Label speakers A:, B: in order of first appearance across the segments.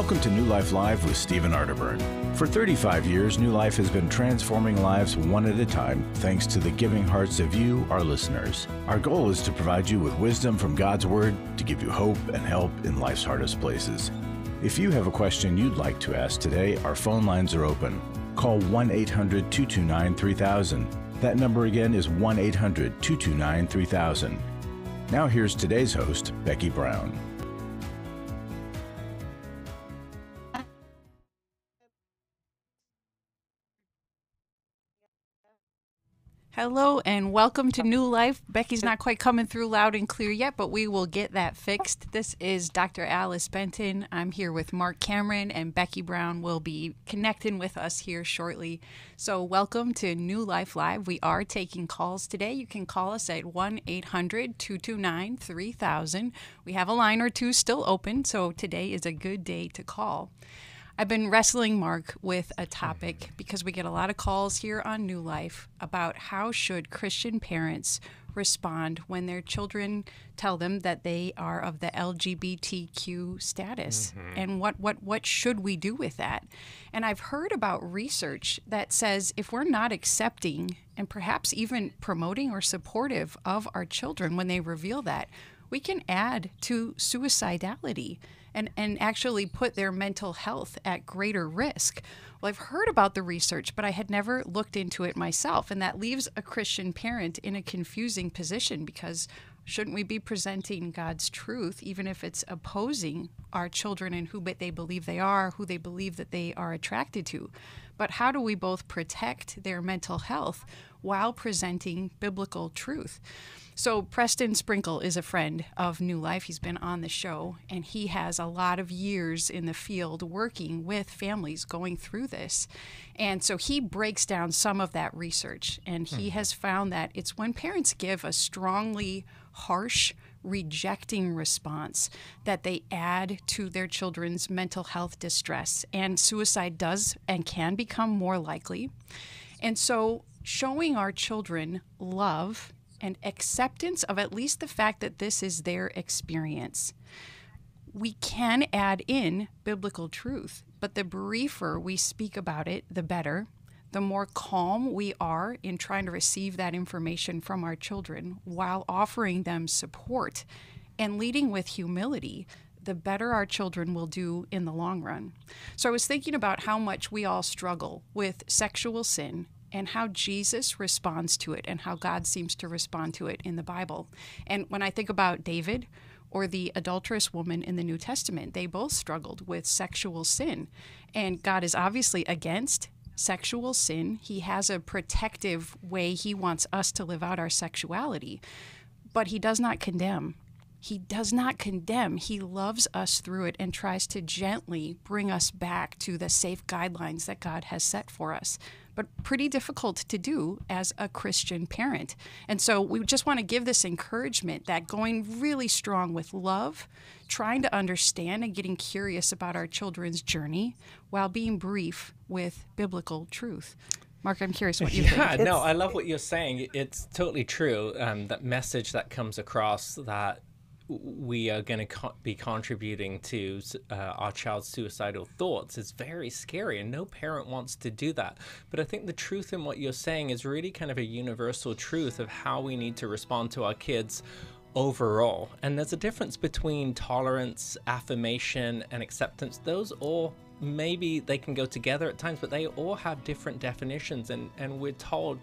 A: Welcome to New Life Live with Stephen Arterburn. For 35 years, New Life has been transforming lives one at a time thanks to the giving hearts of you, our listeners. Our goal is to provide you with wisdom from God's Word to give you hope and help in life's hardest places. If you have a question you'd like to ask today, our phone lines are open. Call 1 800 229 3000. That number again is 1 800 229 3000. Now here's today's host, Becky Brown.
B: Hello and welcome to New Life. Becky's not quite coming through loud and clear yet, but we will get that fixed. This is Dr. Alice Benton. I'm here with Marc Cameron, and Becky Brown will be connecting with us here shortly. So, welcome to New Life Live. We are taking calls today. You can call us at 1 800 229 3000. We have a line or two still open, so today is a good day to call. I've been wrestling Marc with a topic because we get a lot of calls here on New Life about how should Christian parents respond when their children tell them that they are of the LGBTQ status mm-hmm. and what, what what should we do with that and I've heard about research that says if we're not accepting and perhaps even promoting or supportive of our children when they reveal that we can add to suicidality and, and actually put their mental health at greater risk. Well, I've heard about the research, but I had never looked into it myself. And that leaves a Christian parent in a confusing position because shouldn't we be presenting God's truth, even if it's opposing our children and who they believe they are, who they believe that they are attracted to? But how do we both protect their mental health while presenting biblical truth? So, Preston Sprinkle is a friend of New Life. He's been on the show, and he has a lot of years in the field working with families going through this. And so he breaks down some of that research, and he hmm. has found that it's when parents give a strongly harsh, rejecting response that they add to their children's mental health distress, and suicide does and can become more likely. And so, showing our children love and acceptance of at least the fact that this is their experience. We can add in biblical truth, but the briefer we speak about it, the better. The more calm we are in trying to receive that information from our children while offering them support and leading with humility, the better our children will do in the long run. So I was thinking about how much we all struggle with sexual sin and how Jesus responds to it and how God seems to respond to it in the Bible. And when I think about David or the adulterous woman in the New Testament, they both struggled with sexual sin. And God is obviously against sexual sin. He has a protective way he wants us to live out our sexuality, but he does not condemn. He does not condemn. He loves us through it and tries to gently bring us back to the safe guidelines that God has set for us but pretty difficult to do as a Christian parent. And so we just want to give this encouragement that going really strong with love, trying to understand and getting curious about our children's journey while being brief with biblical truth. Marc, I'm curious what you
C: yeah,
B: think.
C: Yeah, no, I love what you're saying. It's totally true. Um, that message that comes across that we are going to co- be contributing to uh, our child's suicidal thoughts is very scary, and no parent wants to do that. But I think the truth in what you're saying is really kind of a universal truth of how we need to respond to our kids overall. And there's a difference between tolerance, affirmation, and acceptance. Those all maybe they can go together at times, but they all have different definitions, and, and we're told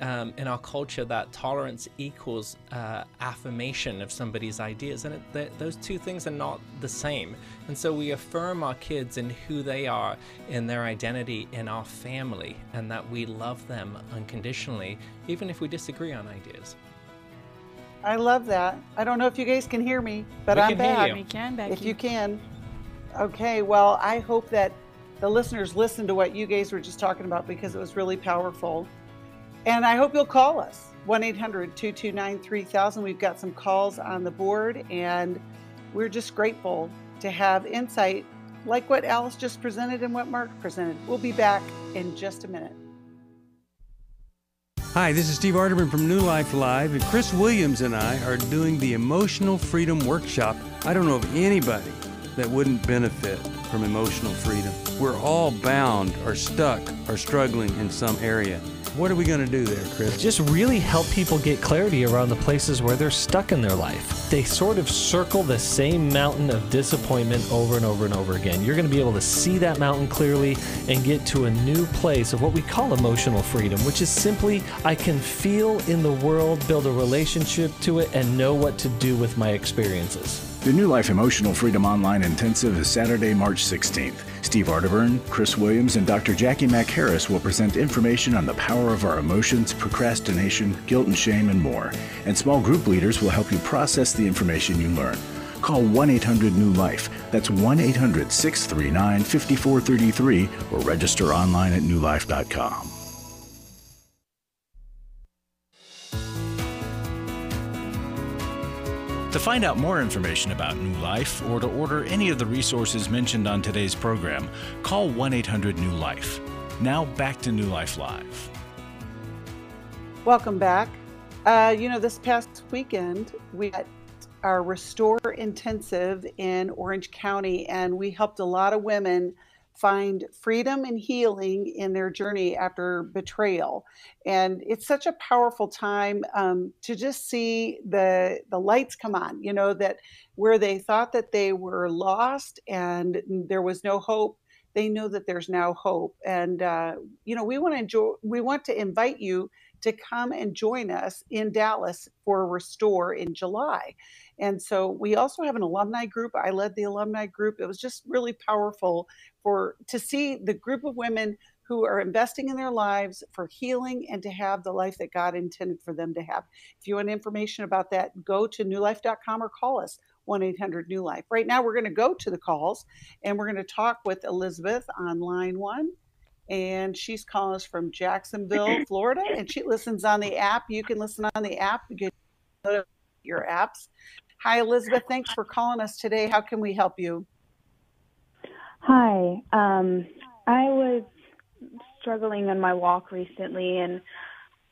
C: um, in our culture that tolerance equals uh, affirmation of somebody's ideas, and it, those two things are not the same. And so we affirm our kids in who they are, in their identity, in our family, and that we love them unconditionally, even if we disagree on ideas.
D: I love that. I don't know if you guys can hear me, but we I'm back.
B: We can, Becky.
D: If you can. Okay, well, I hope that the listeners listen to what you guys were just talking about because it was really powerful. And I hope you'll call us 1 800 229 3000. We've got some calls on the board, and we're just grateful to have insight like what Alice just presented and what Marc presented. We'll be back in just a minute.
E: Hi, this is Steve Arterburn from New Life Live, and Chris Williams and I are doing the Emotional Freedom Workshop. I don't know of anybody that wouldn't benefit from emotional freedom. We're all bound or stuck or struggling in some area. What are we going to do there, Chris?
F: Just really help people get clarity around the places where they're stuck in their life. They sort of circle the same mountain of disappointment over and over and over again. You're going to be able to see that mountain clearly and get to a new place of what we call emotional freedom, which is simply I can feel in the world, build a relationship to it, and know what to do with my experiences.
A: The New Life Emotional Freedom Online Intensive is Saturday, March 16th. Steve Arterburn, Chris Williams, and Dr. Jackie Mack Harris will present information on the power of our emotions, procrastination, guilt and shame, and more. And small group leaders will help you process the information you learn. Call 1 800 New Life. That's 1 800 639 5433 or register online at newlife.com. To find out more information about New Life or to order any of the resources mentioned on today's program, call 1 800 New Life. Now back to New Life Live.
D: Welcome back. Uh, you know, this past weekend, we had our Restore Intensive in Orange County, and we helped a lot of women find freedom and healing in their journey after betrayal. And it's such a powerful time um, to just see the the lights come on. You know that where they thought that they were lost and there was no hope, they know that there's now hope. And uh, you know we want to enjoy. We want to invite you to come and join us in Dallas for Restore in July. And so we also have an alumni group. I led the alumni group. It was just really powerful for to see the group of women who are investing in their lives for healing and to have the life that God intended for them to have. If you want information about that, go to newlife.com or call us 1 800 New Life. Right now, we're going to go to the calls and we're going to talk with Elizabeth on line one and she's calling us from Jacksonville, Florida, and she listens on the app. You can listen on the app. You your apps. Hi, Elizabeth. Thanks for calling us today. How can we help you?
G: Hi. Um, I was struggling on my walk recently, and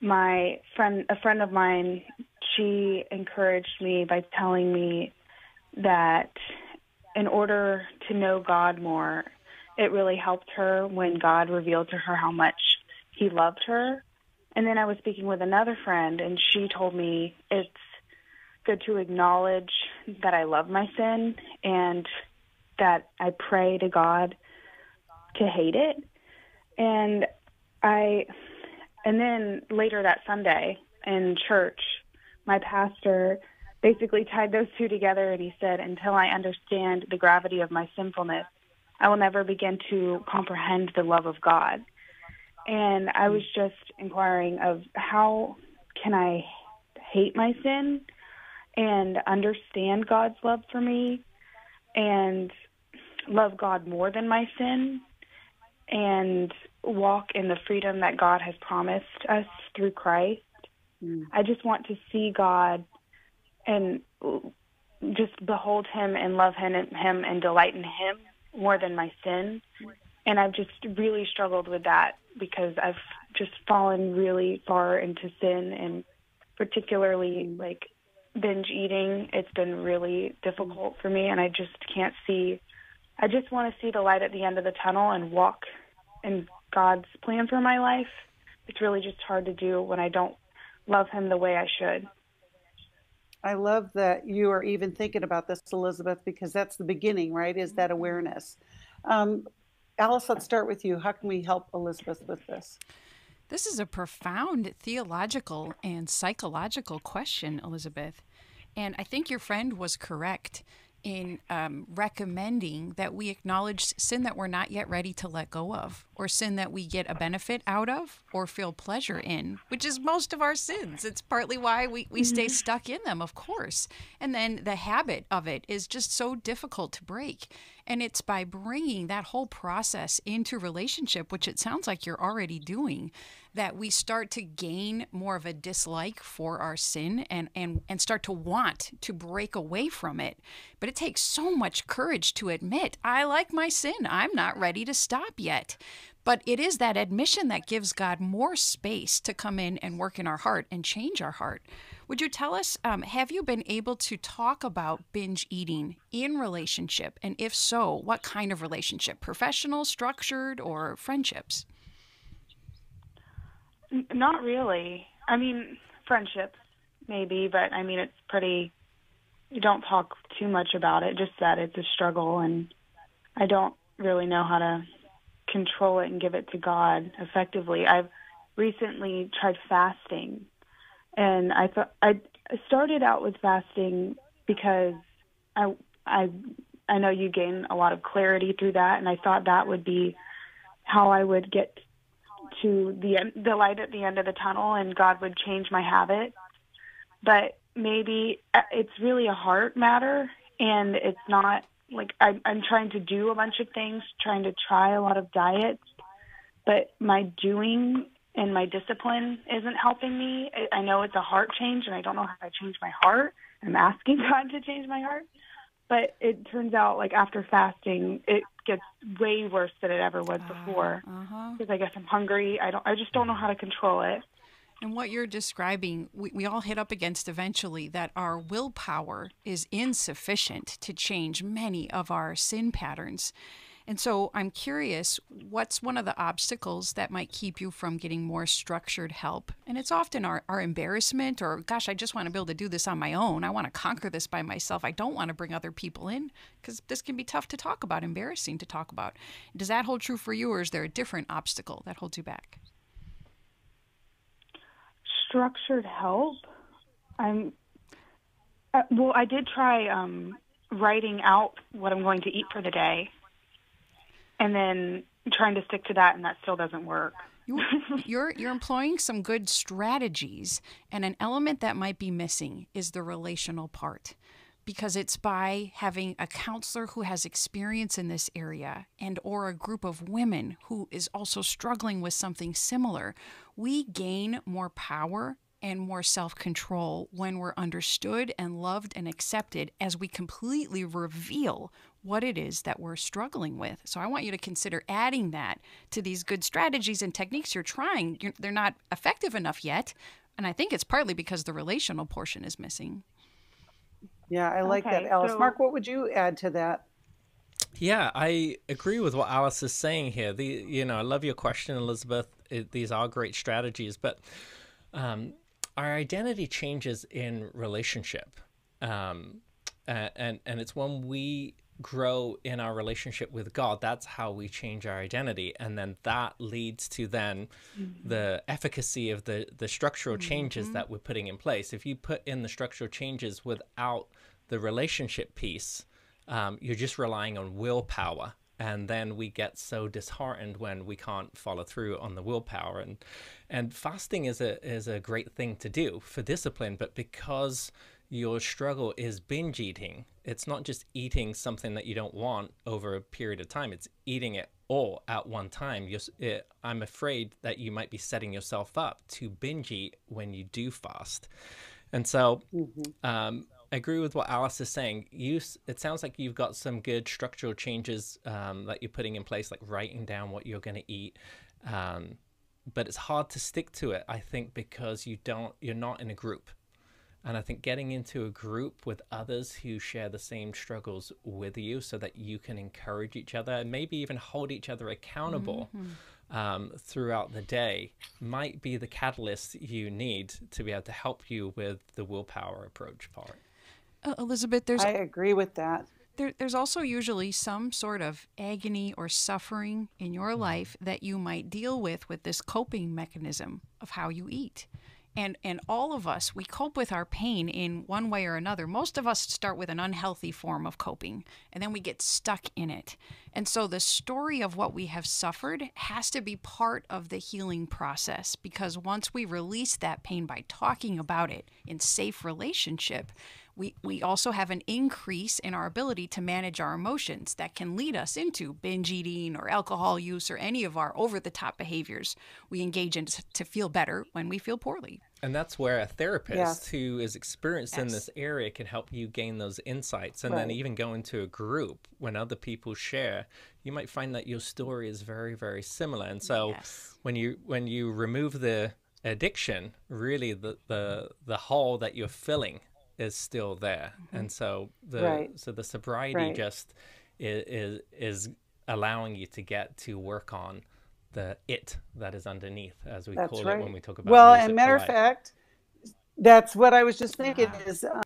G: my friend, a friend of mine, she encouraged me by telling me that in order to know God more, it really helped her when God revealed to her how much He loved her. And then I was speaking with another friend, and she told me it's good to acknowledge that I love my sin and that I pray to God to hate it. And I, and then later that Sunday in church, my pastor basically tied those two together and he said, Until I understand the gravity of my sinfulness, I will never begin to comprehend the love of God. And I was just inquiring of how can I hate my sin and understand God's love for me and love God more than my sin and walk in the freedom that God has promised us through Christ. Mm. I just want to see God and just behold him and love him and him and delight in him more than my sin. And I've just really struggled with that because I've just fallen really far into sin and particularly like binge eating. It's been really difficult for me and I just can't see I just want to see the light at the end of the tunnel and walk in God's plan for my life. It's really just hard to do when I don't love him the way I should.
D: I love that you are even thinking about this, Elizabeth, because that's the beginning, right? Is that awareness. Um, Alice, let's start with you. How can we help Elizabeth with this?
B: This is a profound theological and psychological question, Elizabeth. And I think your friend was correct in um, recommending that we acknowledge sin that we're not yet ready to let go of, or sin that we get a benefit out of or feel pleasure in, which is most of our sins. It's partly why we, we stay mm-hmm. stuck in them, of course. And then the habit of it is just so difficult to break. And it's by bringing that whole process into relationship, which it sounds like you're already doing, that we start to gain more of a dislike for our sin and, and, and start to want to break away from it. But it takes so much courage to admit, I like my sin. I'm not ready to stop yet. But it is that admission that gives God more space to come in and work in our heart and change our heart. Would you tell us, um, have you been able to talk about binge eating in relationship? And if so, what kind of relationship? Professional, structured, or friendships?
G: Not really. I mean, friendships maybe, but I mean it's pretty. You don't talk too much about it. Just that it's a struggle, and I don't really know how to control it and give it to God effectively. I've recently tried fasting, and I thought I started out with fasting because I I I know you gain a lot of clarity through that, and I thought that would be how I would get to the end, the light at the end of the tunnel, and God would change my habit. But maybe uh, it's really a heart matter, and it's not like I, I'm trying to do a bunch of things, trying to try a lot of diets, but my doing and my discipline isn't helping me. I know it's a heart change, and I don't know how to change my heart. I'm asking God to change my heart, but it turns out like after fasting, it gets way worse than it ever was before.
B: Uh-huh.
G: Because I guess I'm hungry. I don't. I just don't know how to control it.
B: And what you're describing, we, we all hit up against eventually that our willpower is insufficient to change many of our sin patterns. And so I'm curious, what's one of the obstacles that might keep you from getting more structured help? And it's often our, our embarrassment or, gosh, I just want to be able to do this on my own. I want to conquer this by myself. I don't want to bring other people in because this can be tough to talk about, embarrassing to talk about. Does that hold true for you, or is there a different obstacle that holds you back?
G: Structured help. I'm. Uh, well, I did try um, writing out what I'm going to eat for the day, and then trying to stick to that, and that still doesn't work.
B: You- you're you're employing some good strategies and an element that might be missing is the relational part because it's by having a counselor who has experience in this area and or a group of women who is also struggling with something similar we gain more power and more self-control when we're understood and loved and accepted as we completely reveal what it is that we're struggling with. So I want you to consider adding that to these good strategies and techniques you're trying. You're, they're not effective enough yet, and I think it's partly because the relational portion is missing.
D: Yeah, I like that,
G: Okay,
D: Alice.
G: so-
D: Marc, what would you add to that?
C: Yeah, I agree with what Alice is saying here. The you know, I love your question, Elizabeth. It, these are great strategies, but um, our identity changes in relationship, um, and and it's when we grow in our relationship with God. That's how we change our identity, and then that leads to then the efficacy of the the structural changes that we're putting in place. If you put in the structural changes without the relationship piece, um, you're just relying on willpower and then we get so disheartened when we can't follow through on the willpower and and fasting is a is a great thing to do for discipline but because your struggle is binge eating it's not just eating something that you don't want over a period of time it's eating it all at one time you're, it, i'm afraid that you might be setting yourself up to binge eat when you do fast and so um, I agree with what Alice is saying. You, it sounds like you've got some good structural changes um, that you're putting in place, like writing down what you're going to eat. Um, but it's hard to stick to it, I think, because you don't, you're not in a group. And I think getting into a group with others who share the same struggles with you so that you can encourage each other and maybe even hold each other accountable um, throughout the day might be the catalyst you need to be able to help you with the willpower approach part.
B: Uh, Elizabeth, there's
D: I agree with that.
B: There, there's also usually some sort of agony or suffering in your mm-hmm. life that you might deal with with this coping mechanism of how you eat. And, and all of us, we cope with our pain in one way or another. Most of us start with an unhealthy form of coping, and then we get stuck in it. And so the story of what we have suffered has to be part of the healing process because once we release that pain by talking about it in safe relationship, we, we also have an increase in our ability to manage our emotions that can lead us into binge eating or alcohol use or any of our over the top behaviors we engage in to to feel better when we feel poorly.
C: And that's where a therapist
D: Yes.
C: who is experienced in this area can help you gain those insights. And then even go into a group when other people share, you might find that your story is very, very similar. And so
B: Yes.
C: when you when you remove the addiction, really the the, the hole that you're filling is still there. And so the
D: Right.
C: so the sobriety
D: Right.
C: just is, is is allowing you to get to work on the it that is underneath, as we
D: That's
C: call
D: right.
C: it when we talk about
D: well, and matter of fact, that's what I was just thinking is um,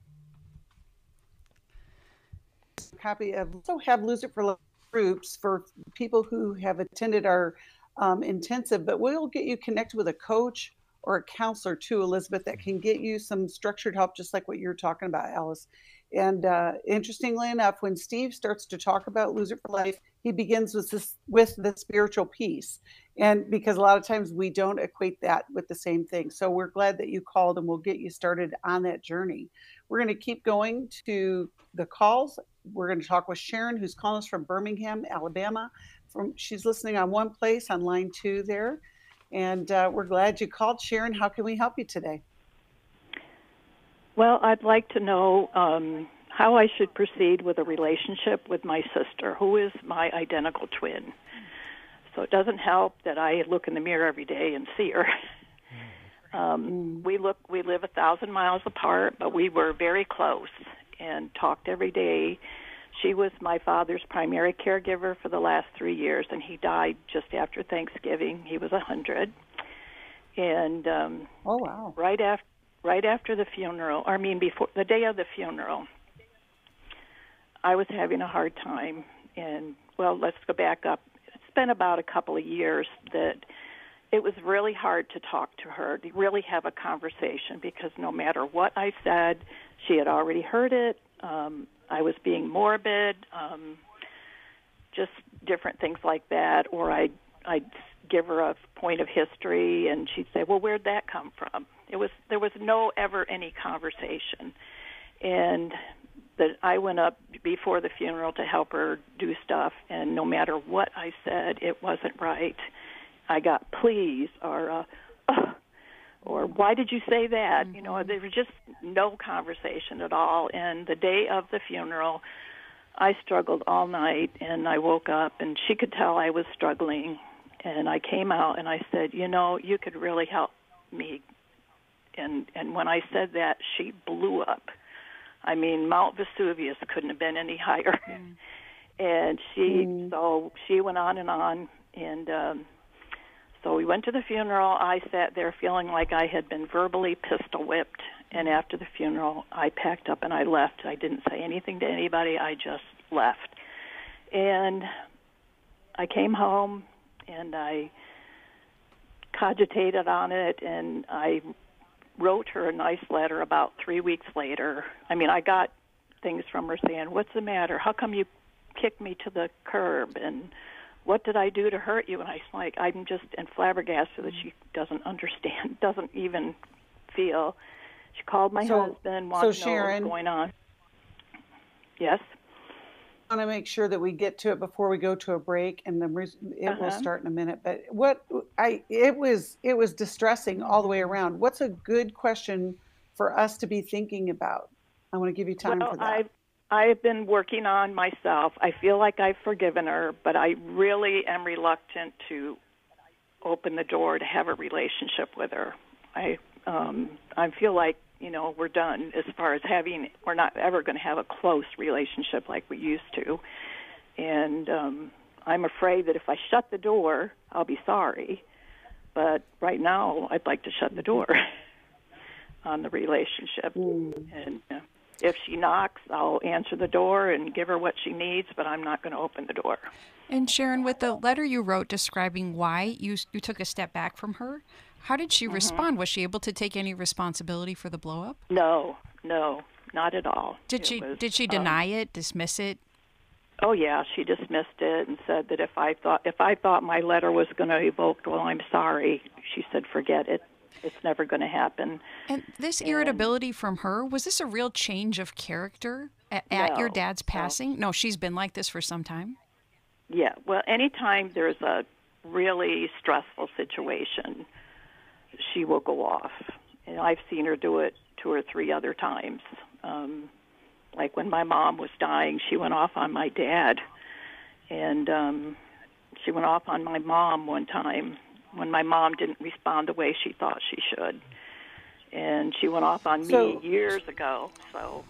D: copy of also have lose it for Life groups for people who have attended our um, intensive, but we'll get you connected with a coach or a counselor too, Elizabeth, that can get you some structured help, just like what you're talking about, Alice. And uh, interestingly enough, when Steve starts to talk about lose it for life, he begins with this with the spiritual piece, and because a lot of times we don't equate that with the same thing. So we're glad that you called, and we'll get you started on that journey. We're going to keep going to the calls. We're going to talk with Sharon, who's calling us from Birmingham, Alabama. From she's listening on one place on line two there, and uh, we're glad you called, Sharon. How can we help you today?
H: Well, I'd like to know um, how I should proceed with a relationship with my sister, who is my identical twin. So it doesn't help that I look in the mirror every day and see her. Um, we look, we live a thousand miles apart, but we were very close and talked every day. She was my father's primary caregiver for the last three years, and he died just after Thanksgiving. He was a hundred, and um,
D: Oh wow!
H: right after right after the funeral, or I mean before the day of the funeral, I was having a hard time. And well, let's go back up. It's been about a couple of years that it was really hard to talk to her, to really have a conversation because no matter what I said, she had already heard it. Um, I was being morbid, um, just different things like that, or I'd, I'd give her a point of history and she'd say, "Well, where'd that come from?" It was there was no ever any conversation. And that I went up before the funeral to help her do stuff and no matter what I said, it wasn't right. I got please or uh, or why did you say that? You know, mm-hmm. there was just no conversation at all. And the day of the funeral, I struggled all night and I woke up and she could tell I was struggling and I came out and I said, "You know, you could really help me." And and when I said that, she blew up. I mean, Mount Vesuvius couldn't have been any higher. Mm. and she mm. so she went on and on and um so we went to the funeral. I sat there feeling like I had been verbally pistol whipped. And after the funeral, I packed up and I left. I didn't say anything to anybody. I just left. And I came home and I cogitated on it and I wrote her a nice letter about three weeks later. I mean, I got things from her saying, What's the matter? How come you kicked me to the curb? And what did I do to hurt you? And I like, I'm just and flabbergasted that she doesn't understand, doesn't even feel. She called my
D: So-
H: husband,
D: so
H: to know what
D: Sharon-
H: was going on. Yes.
D: I want to make sure that we get to it before we go to a break, and then it will
H: Uh-huh.
D: start in a minute. But what I it was it was distressing all the way around. What's a good question for us to be thinking about? I want to give you time
H: well,
D: for that.
H: I've I've been working on myself. I feel like I've forgiven her, but I really am reluctant to open the door to have a relationship with her. I um I feel like you know we're done as far as having we're not ever going to have a close relationship like we used to. And um i'm afraid that if i shut the door i'll be sorry. But right now i'd like to shut the door on the relationship. And uh, if she knocks i'll answer the door and give her what she needs but i'm not going to open the door
B: And Sharon, with the letter you wrote describing why you you took a step back from her, how did she respond? Was she able to take any responsibility for the blow up?
H: no no not at all
B: Did
H: It
B: she
H: was,
B: did she
H: um,
B: deny it, dismiss it?
H: Oh yeah, she dismissed it and said that if I thought if I thought my letter was going to evoke, well, I'm sorry. She said, forget it. It's never going to happen.
B: And this irritability from her was this a real change of character at, at your
H: No,
B: dad's
H: no.
B: passing? No, she's been like this for some time.
H: Yeah. Well, anytime there's a really stressful situation, she will go off. and I've seen her do it two or three other times. Um, like when my mom was dying, she went off on my dad, and um, she went off on my mom one time when my mom didn't respond the way she thought she should, and she went off on
D: So-
H: me years ago. So,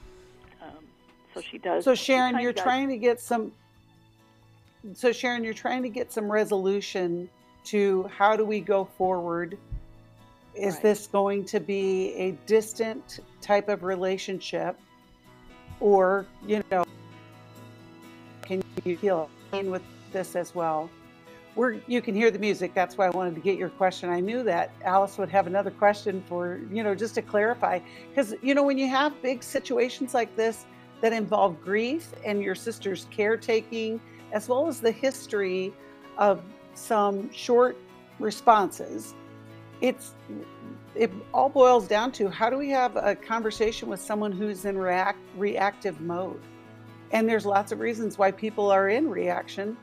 H: um, so she does.
D: So Sharon, you're
H: does-
D: trying to get some. So Sharon, you're trying to get some resolution to how do we go forward? Is
H: Right.
D: this going to be a distant type of relationship, or you know, can you feel pain with this as well? We're, you can hear the music. That's why I wanted to get your question. I knew that Alice would have another question for you know just to clarify because you know when you have big situations like this that involve grief and your sister's caretaking, as well as the history of some short responses. It's it all boils down to how do we have a conversation with someone who's in react reactive mode? And there's lots of reasons why people are in reaction,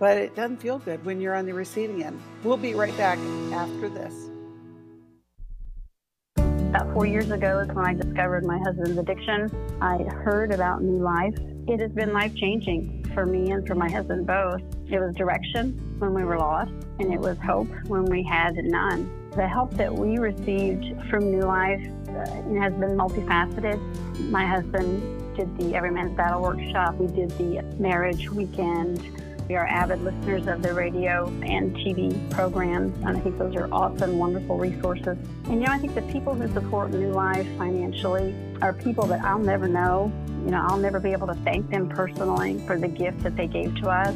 D: but it doesn't feel good when you're on the receiving end. We'll be right back after this.
I: About four years ago is when I discovered my husband's addiction. I heard about New Life. It has been life changing for me and for my husband both. It was direction when we were lost, and it was hope when we had none. The help that we received from New Life uh, has been multifaceted. My husband did the Every Man's Battle workshop. We did the marriage weekend. We are avid listeners of the radio and TV programs, and I think those are awesome, wonderful resources. And you know, I think the people who support New Life financially are people that I'll never know. You know, I'll never be able to thank them personally for the gift that they gave to us.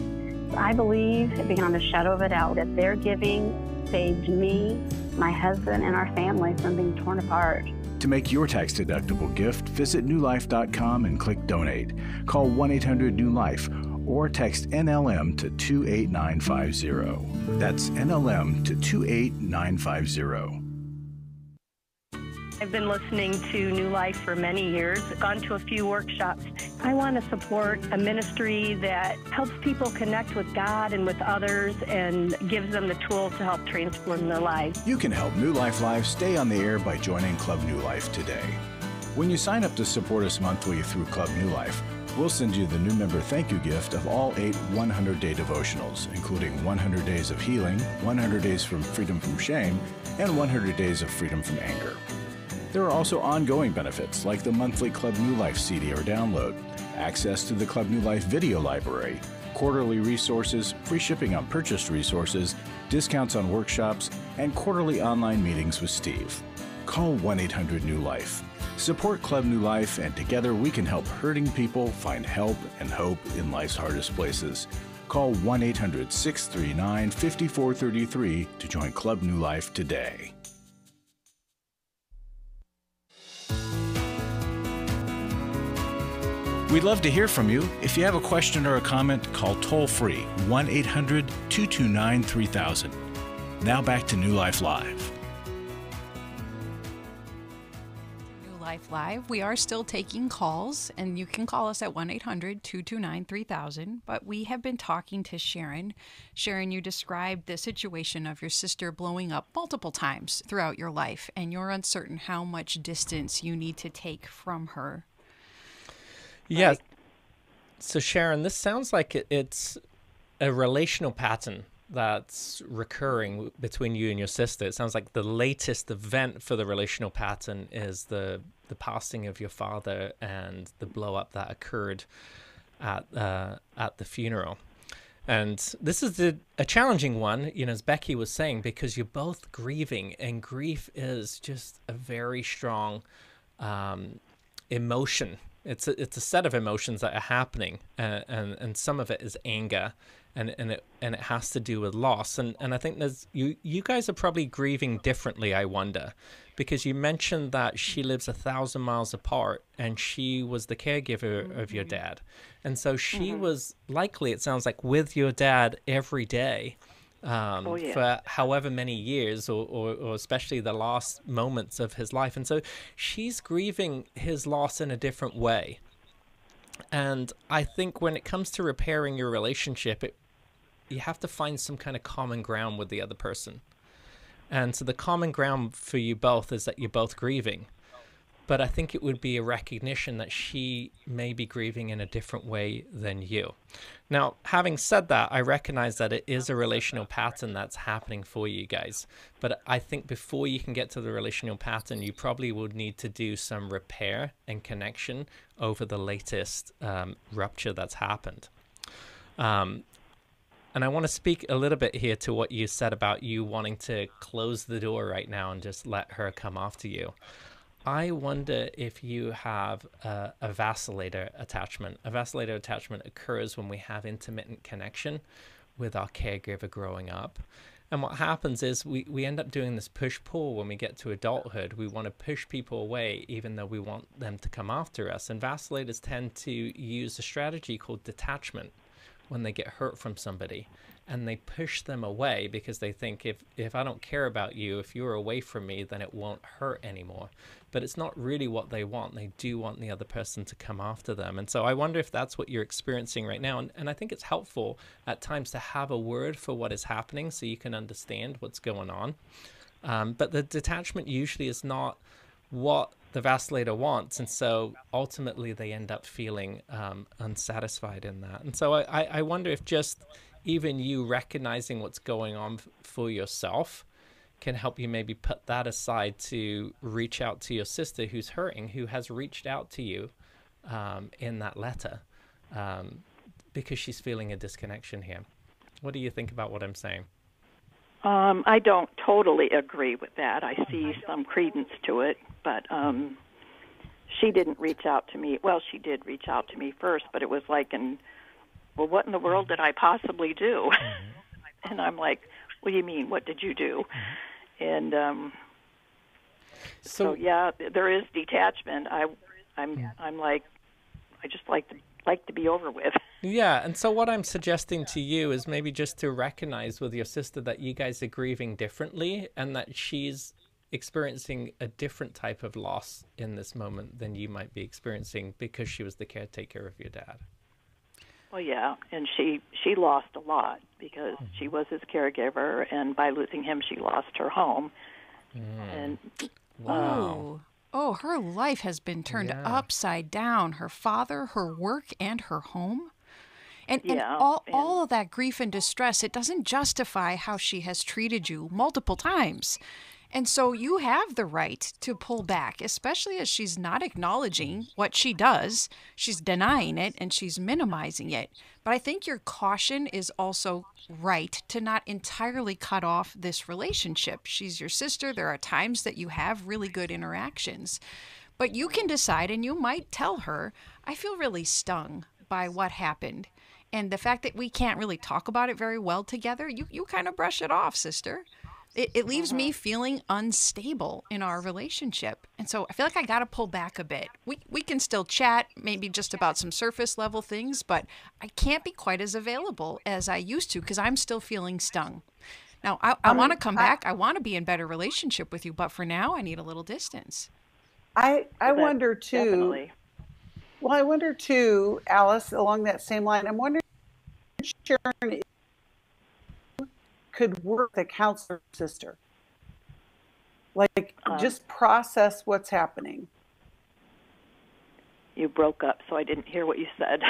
I: I believe, beyond a shadow of a doubt, that their giving saved me, my husband, and our family from being torn apart.
A: To make your tax deductible gift, visit newlife.com and click donate. Call 1 800 New Life or text NLM to 28950. That's NLM to 28950.
J: I've been listening to New Life for many years, gone to a few workshops. I want to support a ministry that helps people connect with God and with others and gives them the tools to help transform their lives.
A: You can help New Life Live stay on the air by joining Club New Life today. When you sign up to support us monthly through Club New Life, we'll send you the new member thank you gift of all eight 100 day devotionals, including 100 Days of Healing, 100 Days from Freedom from Shame, and 100 Days of Freedom from Anger. There are also ongoing benefits like the monthly Club New Life CD or download, access to the Club New Life video library, quarterly resources, free shipping on purchased resources, discounts on workshops, and quarterly online meetings with Steve. Call 1 800 New Life. Support Club New Life, and together we can help hurting people find help and hope in life's hardest places. Call 1 800 639 5433 to join Club New Life today. We'd love to hear from you. If you have a question or a comment, call toll free 1 800 229 3000. Now back to New Life Live.
B: Life Live. We are still taking calls, and you can call us at 1 800 229 3000. But we have been talking to Sharon. Sharon, you described the situation of your sister blowing up multiple times throughout your life, and you're uncertain how much distance you need to take from her.
C: Yeah. So Sharon, this sounds like it's a relational pattern that's recurring between you and your sister. It sounds like the latest event for the relational pattern is the the passing of your father and the blow up that occurred at uh, at the funeral. And this is a challenging one, you know, as Becky was saying, because you're both grieving, and grief is just a very strong um, emotion. It's a, it's a set of emotions that are happening, uh, and and some of it is anger, and and it and it has to do with loss. And and I think there's you you guys are probably grieving differently. I wonder, because you mentioned that she lives a thousand miles apart, and she was the caregiver of your dad, and so she was likely. It sounds like with your dad every day um,
H: Oh, yeah.
C: for however many years, or, or, or especially the last moments of his life. And so she's grieving his loss in a different way. And I think when it comes to repairing your relationship, it, you have to find some kind of common ground with the other person. And so the common ground for you both is that you're both grieving. But I think it would be a recognition that she may be grieving in a different way than you. Now, having said that, I recognize that it is a relational pattern that's happening for you guys. But I think before you can get to the relational pattern, you probably would need to do some repair and connection over the latest um, rupture that's happened. Um, and I want to speak a little bit here to what you said about you wanting to close the door right now and just let her come after you. I wonder if you have a, a, vacillator attachment. A vacillator attachment occurs when we have intermittent connection with our caregiver growing up. And what happens is we, we end up doing this push pull when we get to adulthood. We want to push people away, even though we want them to come after us. And vacillators tend to use a strategy called detachment when they get hurt from somebody and they push them away because they think if if I don't care about you, if you're away from me, then it won't hurt anymore. But it's not really what they want. They do want the other person to come after them. And so I wonder if that's what you're experiencing right now. And, and I think it's helpful at times to have a word for what is happening so you can understand what's going on. Um, but the detachment usually is not what the vacillator wants. And so ultimately they end up feeling um, unsatisfied in that. And so I, I wonder if just even you recognizing what's going on for yourself can help you maybe put that aside to reach out to your sister who's hurting, who has reached out to you um, in that letter um, because she's feeling a disconnection here. What do you think about what I'm saying?
H: Um, I don't totally agree with that. I see some credence to it, but um, she didn't reach out to me. Well, she did reach out to me first, but it was like in well, what in the world did I possibly do? Mm-hmm. and I'm like, what do you mean? What did you do? Mm-hmm. And um, so, so, yeah, there is detachment. I, I'm, yeah. I'm like, I just like to like to be over with.
C: Yeah, and so what I'm suggesting to you is maybe just to recognize with your sister that you guys are grieving differently and that she's experiencing a different type of loss in this moment than you might be experiencing because she was the caretaker of your dad.
H: Well, yeah, and she she lost a lot because mm-hmm. she was his caregiver, and by losing him, she lost her home. Mm. And
B: wow. Oh, her life has been turned yeah. upside down. Her father, her work, and her home. And, yeah, and all, and all of that grief and distress, it doesn't justify how she has treated you multiple times. And so you have the right to pull back, especially as she's not acknowledging what she does. She's denying it and she's minimizing it. But I think your caution is also right to not entirely cut off this relationship. She's your sister. There are times that you have really good interactions. But you can decide, and you might tell her, I feel really stung by what happened. And the fact that we can't really talk about it very well together, you, you kind of brush it off, sister. It, it leaves me mm-hmm. feeling unstable in our relationship. And so I feel like I got to pull back a bit. We, we can still chat, maybe just about some surface level things, but I can't be quite as available as I used to because I'm still feeling stung. Now, I, I want to come back. I want to be in better relationship with you, but for now, I need a little distance.
D: I, I wonder too. Definitely. Well, I wonder too, Alice, along that same line, I'm wondering, Sharon, could work with a counselor sister. Like um, just process what's happening.
H: You broke up, so I didn't hear what you said.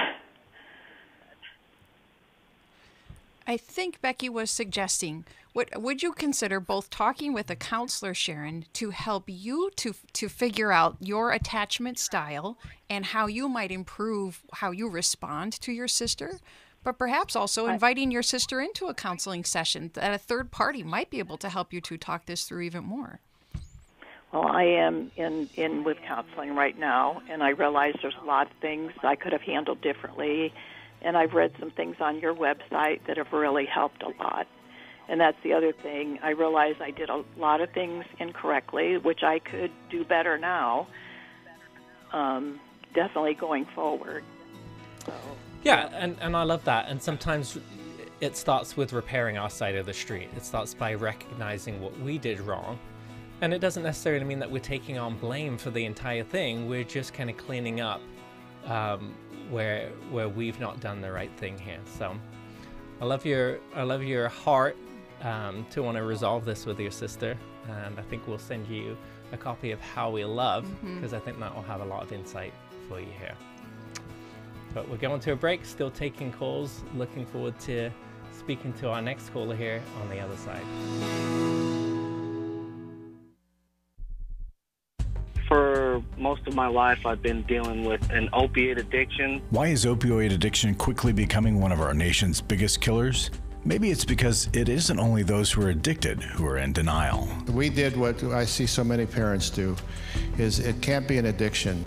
B: I think Becky was suggesting would would you consider both talking with a counselor Sharon to help you to to figure out your attachment style and how you might improve how you respond to your sister but perhaps also inviting your sister into a counseling session that a third party might be able to help you to talk this through even more.
H: Well, I am in in with counseling right now, and I realize there's a lot of things I could have handled differently, and I've read some things on your website that have really helped a lot. And that's the other thing. I realize I did a lot of things incorrectly, which I could do better now. Um, definitely going forward. So.
C: Yeah, and, and I love that. And sometimes it starts with repairing our side of the street. It starts by recognizing what we did wrong. And it doesn't necessarily mean that we're taking on blame for the entire thing. We're just kind of cleaning up um, where where we've not done the right thing here. So I love your I love your heart um, to want to resolve this with your sister. And I think we'll send you a copy of How We Love because
B: Mhm.
C: I think that will have a lot of insight for you here. But we're going to a break, still taking calls. Looking forward to speaking to our next caller here on the other side.
K: For most of my life, I've been dealing with an opiate addiction.
A: Why is opioid addiction quickly becoming one of our nation's biggest killers? Maybe it's because it isn't only those who are addicted who are in denial.
L: We did what I see so many parents do is it can't be an addiction.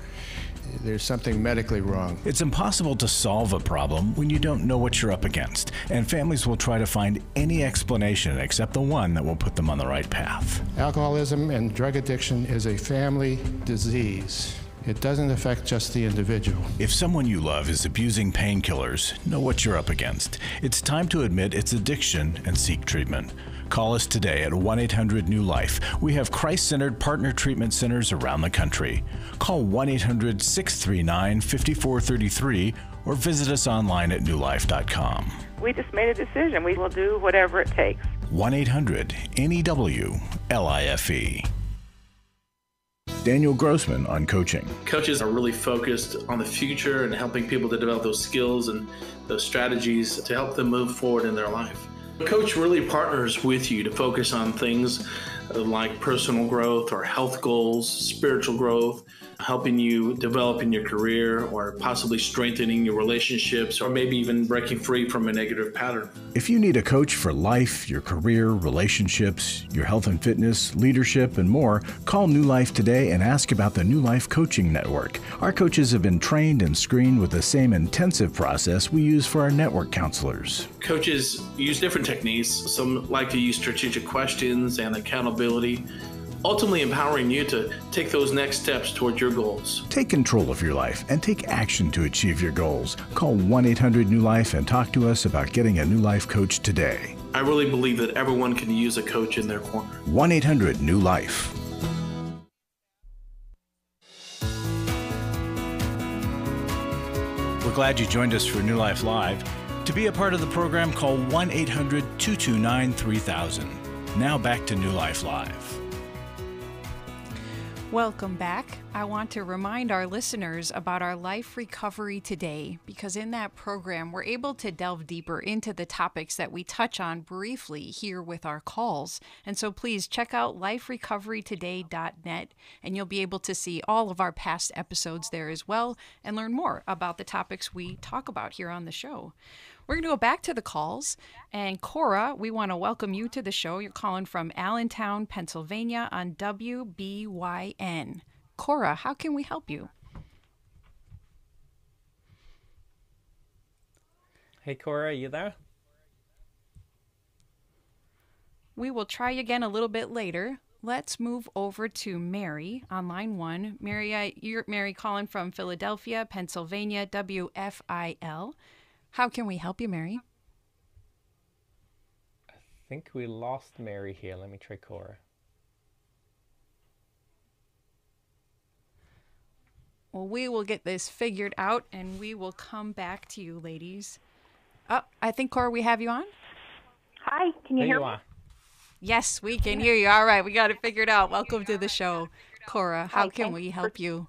L: There's something medically wrong.
A: It's impossible to solve a problem when you don't know what you're up against, and families will try to find any explanation except the one that will put them on the right path.
L: Alcoholism and drug addiction is a family disease. It doesn't affect just the individual.
A: If someone you love is abusing painkillers, know what you're up against. It's time to admit it's addiction and seek treatment. Call us today at 1 800 New Life. We have Christ centered partner treatment centers around the country. Call 1 800 639 5433 or visit us online at newlife.com.
M: We just made a decision. We will do whatever it takes.
A: 1 800 NEW LIFE. Daniel Grossman on coaching.
N: Coaches are really focused on the future and helping people to develop those skills and those strategies to help them move forward in their life. Coach really partners with you to focus on things like personal growth or health goals, spiritual growth, helping you develop in your career or possibly strengthening your relationships or maybe even breaking free from a negative pattern.
A: If you need a coach for life, your career, relationships, your health and fitness, leadership, and more, call New Life today and ask about the New Life Coaching Network. Our coaches have been trained and screened with the same intensive process we use for our network counselors.
N: Coaches use different techniques. Some like to use strategic questions and accountability, ultimately empowering you to take those next steps toward your goals.
A: Take control of your life and take action to achieve your goals. Call 1 800 New Life and talk to us about getting a New Life coach today.
N: I really believe that everyone can use a coach in their corner.
A: 1 800 New Life. We're glad you joined us for New Life Live. To be a part of the program, call 1 800 229 3000. Now back to New Life Live.
B: Welcome back. I want to remind our listeners about our Life Recovery Today because in that program, we're able to delve deeper into the topics that we touch on briefly here with our calls. And so please check out liferecoverytoday.net and you'll be able to see all of our past episodes there as well and learn more about the topics we talk about here on the show. We're going to go back to the calls. And Cora, we want to welcome you to the show. You're calling from Allentown, Pennsylvania on WBYN. Cora, how can we help you?
C: Hey, Cora, are you there?
B: We will try again a little bit later. Let's move over to Mary on line one. Mary, you're Mary calling from Philadelphia, Pennsylvania, WFIL. How can we help you, Mary?
C: I think we lost Mary here. Let me try Cora.
B: Well, we will get this figured out and we will come back to you, ladies. Oh, I think, Cora, we have you on.
O: Hi, can you
C: There
O: hear
C: you
O: me?
C: are.
B: Yes, we can hear you. All right, we got it figured out. Welcome to the show. Cora, how can we help you?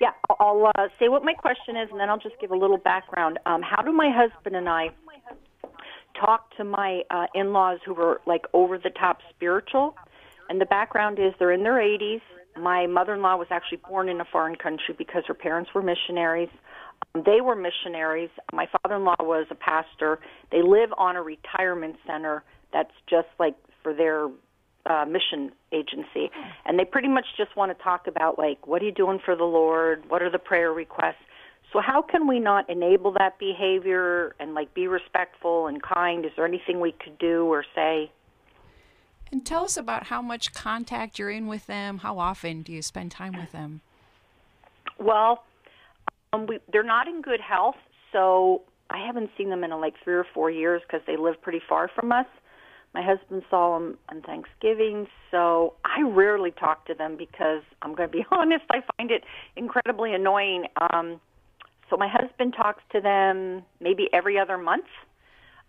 O: Yeah, I'll uh, say what my question is, and then I'll just give a little background. Um, how do my husband and I talk to my uh, in-laws who were like over the top spiritual? And the background is they're in their 80s. My mother-in-law was actually born in a foreign country because her parents were missionaries. Um, they were missionaries. My father-in-law was a pastor. They live on a retirement center that's just like for their uh, mission agency, and they pretty much just want to talk about like what are you doing for the Lord? What are the prayer requests? So how can we not enable that behavior and like be respectful and kind? Is there anything we could do or say?
B: And tell us about how much contact you're in with them. How often do you spend time with them?
O: Well, um, we, they're not in good health, so I haven't seen them in like three or four years because they live pretty far from us. My husband saw them on Thanksgiving, so I rarely talk to them because I'm going to be honest, I find it incredibly annoying. Um, so my husband talks to them maybe every other month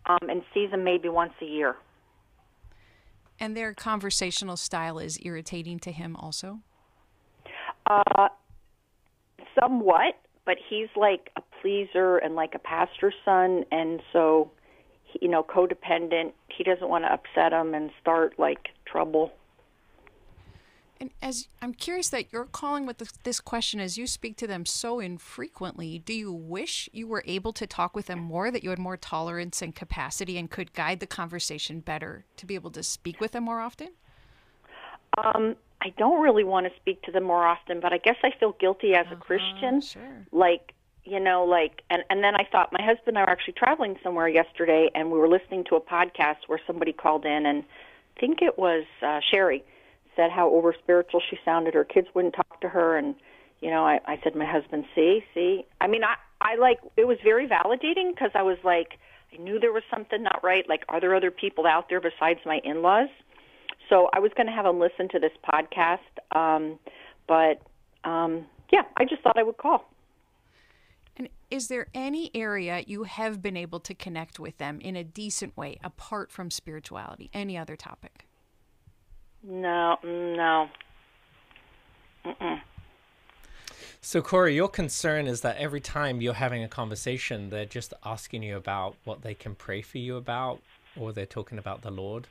O: um, and sees them maybe once a year.
B: And their conversational style is irritating to him also?
O: Uh, somewhat, but he's like a pleaser and like a pastor's son, and so, you know, codependent. He doesn't want to upset him and start like trouble.
B: And as I'm curious that you're calling with this question as you speak to them so infrequently, do you wish you were able to talk with them more, that you had more tolerance and capacity and could guide the conversation better to be able to speak with them more often?
O: Um, I don't really want to speak to them more often, but I guess I feel guilty as a
B: Uh-huh,
O: Christian. Like, you know, like, and, and then I thought my husband and I were actually traveling somewhere yesterday, and we were listening to a podcast where somebody called in, and I think it was uh, Sherry said how over spiritual she sounded. Her kids wouldn't talk to her, and you know, I, I said, my husband, see, see. I mean, I, I like it was very validating because I was like, I knew there was something not right. Like, are there other people out there besides my in-laws? So I was going to have him listen to this podcast, um, but um, yeah, I just thought I would call.
B: And is there any area you have been able to connect with them in a decent way apart from spirituality? Any other topic?
O: No, mm, no. Mm-mm.
C: So, Cora, your concern is that every time you're having a conversation, they're just asking you about what they can pray for you about, or they're talking about the Lord.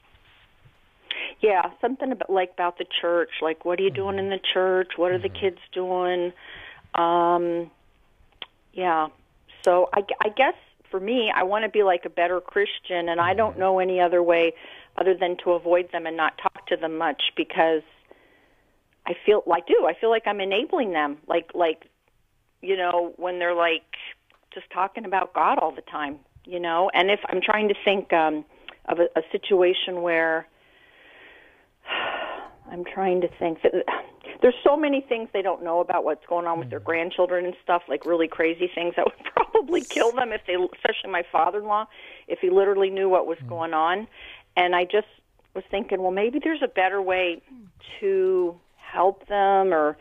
O: Yeah, something about like about the church. Like, what are you doing in mm-hmm. the church? What are the mm-hmm. kids doing? Um, yeah. So I, I guess for me, I want to be like a better Christian, and I don't know any other way other than to avoid them and not talk to them much because I feel I do. I feel like I'm enabling them. Like like you know when they're like just talking about God all the time. You know, and if I'm trying to think um, of a, a situation where I'm trying to think that there's so many things they don't know about what's going on with their mm. grandchildren and stuff, like really crazy things that would probably kill them if they, especially my father-in-law, if he literally knew what was mm. going on. And I just was thinking, well, maybe there's a better way to help them, or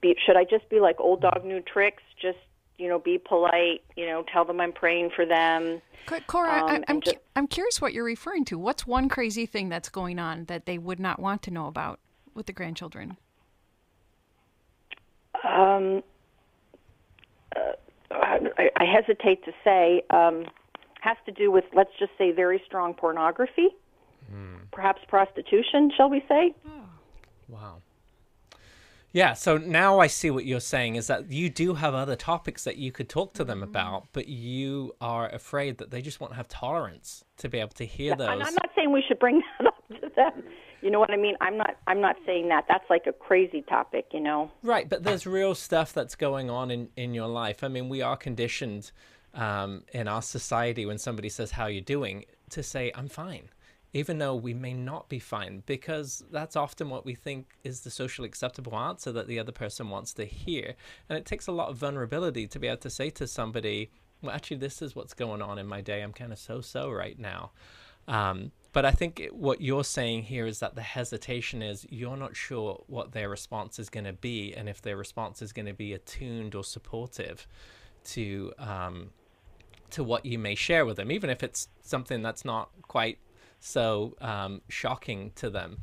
O: be, should I just be like old dog new tricks? Just you know, be polite. You know, tell them I'm praying for them.
B: Cora,
O: Um,
B: I,
O: and
B: I'm,
O: ju-
B: cu- I'm curious what you're referring to. What's one crazy thing that's going on that they would not want to know about with the grandchildren?
O: Um, uh, I, I hesitate to say um, has to do with let's just say very strong pornography, perhaps prostitution, shall we say?
C: Wow. Yeah, so now I see what you're saying is that you do have other topics that you could talk to them about, but you are afraid that they just won't have tolerance to be able to hear those.
O: And I'm not saying we should bring that up to them. You know what I mean? I'm not. I'm not saying that. That's like a crazy topic. You know.
C: Right, but there's real stuff that's going on in, in your life. I mean, we are conditioned um, in our society when somebody says, How you doing? to say, I'm fine, even though we may not be fine, because that's often what we think is the socially acceptable answer that the other person wants to hear. And it takes a lot of vulnerability to be able to say to somebody, Well, actually, this is what's going on in my day. I'm kind of so so right now. Um, but I think it- what you're saying here is that the hesitation is you're not sure what their response is going to be, and if their response is going to be attuned or supportive to um, to what you may share with them, even if it's something that's not quite so um, shocking to them.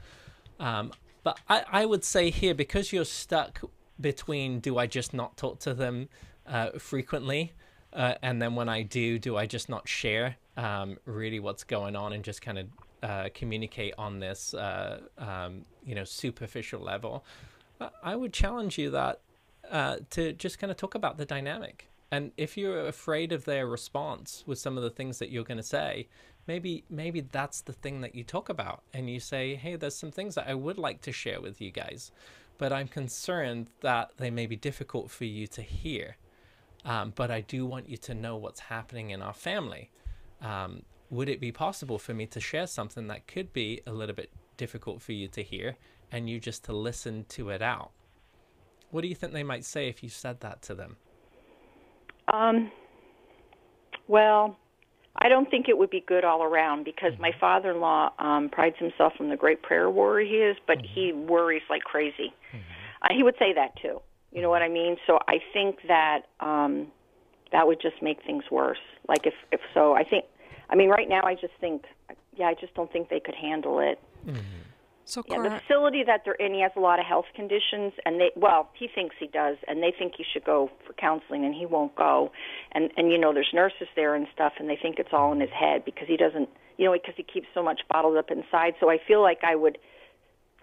C: Um, but I, I would say here, because you're stuck between do I just not talk to them uh, frequently, uh, and then when I do, do I just not share um, really what's going on and just kind of uh, communicate on this, uh, um, you know, superficial level? I- would challenge you that uh, to just kind of talk about the dynamic. And if you're afraid of their response with some of the things that you're going to say, maybe maybe that's the thing that you talk about, and you say, "Hey, there's some things that I would like to share with you guys, but I'm concerned that they may be difficult for you to hear. Um, but I do want you to know what's happening in our family. Um, would it be possible for me to share something that could be a little bit difficult for you to hear, and you just to listen to it out?" What do you think they might say if you said that to them?
O: Um, well, I don't think it would be good all around because my father-in-law um, prides himself on the great prayer warrior he is, but he worries like crazy. Uh, he would say that too. You know what I mean? So I think that um, that would just make things worse. Like if if so, I think. I mean, right now I just think, yeah, I just don't think they could handle it.
B: So
O: Yeah, the facility that they're in, he has a lot of health conditions, and they well, he thinks he does, and they think he should go for counseling, and he won't go, and and you know, there's nurses there and stuff, and they think it's all in his head because he doesn't, you know, because he keeps so much bottled up inside. So I feel like I would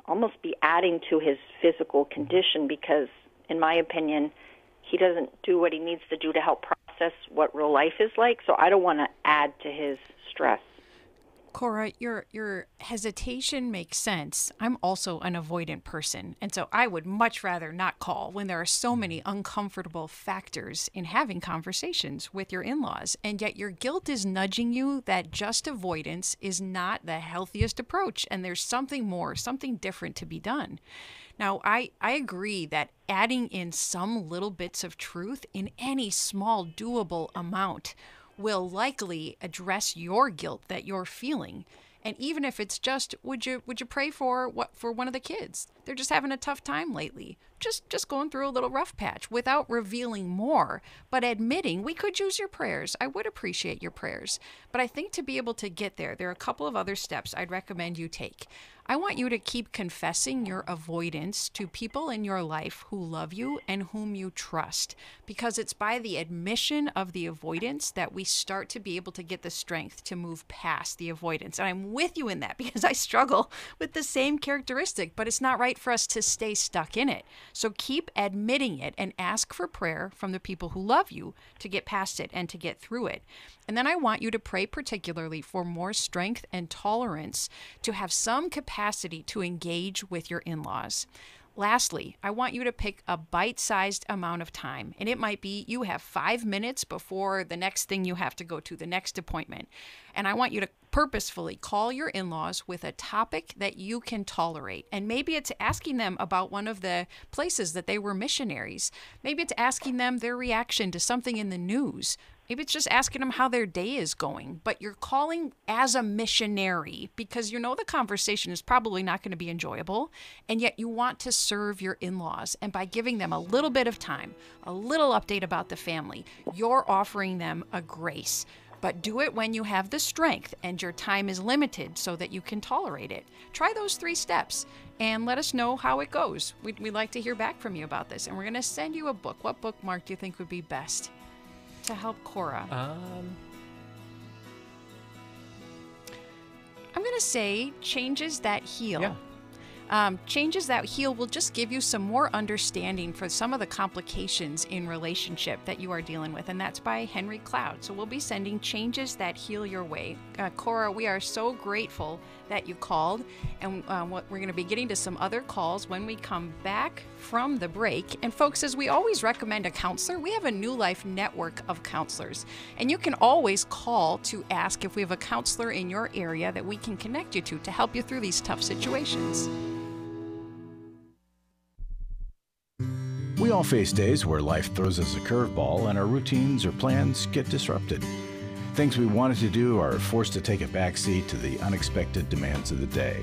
O: almost be adding to his physical condition because, in my opinion, he doesn't do what he needs to do to help process what real life is like. So I don't want to add to his stress.
B: Cora, your your hesitation makes sense. I'm also an avoidant person, and so I would much rather not call when there are so hmm. many uncomfortable factors in having conversations with your in-laws, and yet your guilt is nudging you that just avoidance is not the healthiest approach and there's something more, something different to be done. Now, I, I agree that adding in some little bits of truth in any small, doable amount will likely address your guilt that you're feeling. And even if it's just, would you would you pray for what for one of the kids? They're just having a tough time lately. Just just going through a little rough patch without revealing more, but admitting we could use your prayers. I would appreciate your prayers. But I think to be able to get there, there are a couple of other steps I'd recommend you take. I want you to keep confessing your avoidance to people in your life who love you and whom you trust, because it's by the admission of the avoidance that we start to be able to get the strength to move past the avoidance. And I'm with you in that because I struggle with the same characteristic, but it's not right for us to stay stuck in it. So keep admitting it and ask for prayer from the people who love you to get past it and to get through it. And then I want you to pray particularly for more strength and tolerance to have some capacity to engage with your in laws. Lastly, I want you to pick a bite sized amount of time, and it might be you have five minutes before the next thing you have to go to, the next appointment. And I want you to purposefully call your in laws with a topic that you can tolerate. And maybe it's asking them about one of the places that they were missionaries. Maybe it's asking them their reaction to something in the news. Maybe it's just asking them how their day is going, but you're calling as a missionary because you know the conversation is probably not going to be enjoyable, and yet you want to serve your in laws. And by giving them a little bit of time, a little update about the family, you're offering them a grace. But do it when you have the strength and your time is limited so that you can tolerate it. Try those three steps and let us know how it goes. We'd, we'd like to hear back from you about this, and we're going to send you a book. What book Marc do you think would be best? To help Cora?
C: Um,
B: I'm going to say changes that heal. Yeah. Um, changes that heal will just give you some more understanding for some of the complications in relationship that you are dealing with, and that's by Henry Cloud. So we'll be sending changes that heal your way. Uh, Cora, we are so grateful that you called, and what we're going to be getting to some other calls when we come back from the break. And folks, as we always recommend a counselor, we have a New Life network of counselors, and you can always call to ask if we have a counselor in your area that we can connect you to to help you through these tough situations.
A: We all face days where life throws us a curveball and our routines or plans get disrupted. Things we wanted to do are forced to take a backseat to the unexpected demands of the day.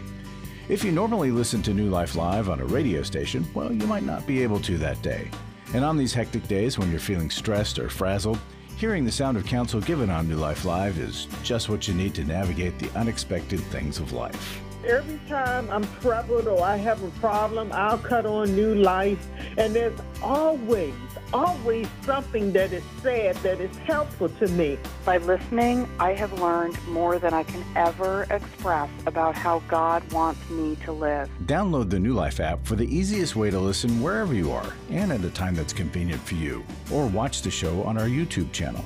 A: If you normally listen to New Life Live on a radio station, well, you might not be able to that day. And on these hectic days when you're feeling stressed or frazzled, hearing the sound of counsel given on New Life Live is just what you need to navigate the unexpected things of life.
P: Every time I'm troubled or I have a problem, I'll cut on New Life, and there's always, always something that is said that is helpful to me.
M: By listening, I have learned more than I can ever express about how God wants me to live.
A: Download the New Life app for the easiest way to listen wherever you are and at a time that's convenient for you, or watch the show on our YouTube channel.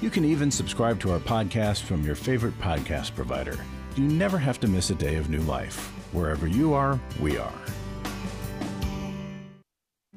A: You can even subscribe to our podcast from your favorite podcast provider. You never have to miss a day of new life. Wherever you are, we are.